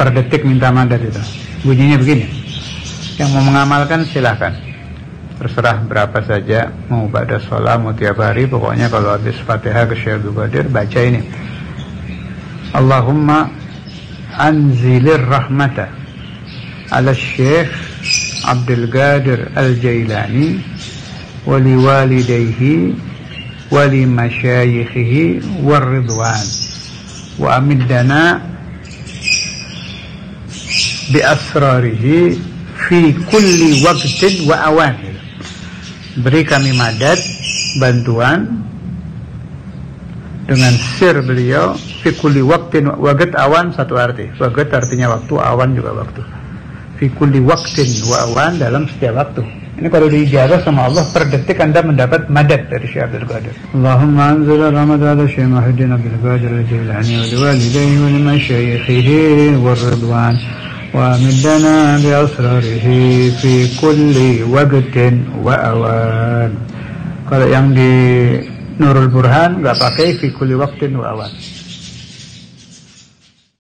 per detik minta madad itu. Bunyinya begini. Yang mau mengamalkan silahkan terserah berapa saja mau pada sholat mau tiap hari pokoknya kalau habis fatihah ke Syekh Qadir baca ini. Allahumma anzilir rahmata ala Syekh Abdul Qadir Al-Jailani wali walidayhi wali masyayikhihi warridwan wa amiddana bi asrarihi fi kulli waqtin wa awan beri kami madad bantuan dengan sir beliau fi kulli waqtin wagat awan satu arti. Wagat artinya waktu awan juga waktu. Fi kulli waqtin wa awan dalam setiap waktu. Ini kalau diijazah sama Allah per detik anda mendapat madad dari Syekh Abdul Qadir. Allahumma anzil rahmat ala Syekh Muhyiddin Abdul Qadir al-Jilani wa liwalidayhi wa limasyayikhihi wa ridwan bi asrarihi fi kulli waqtin wa awan. Kalau yang di Nurul Burhan nggak pakai fi kulli waqtin wa awan.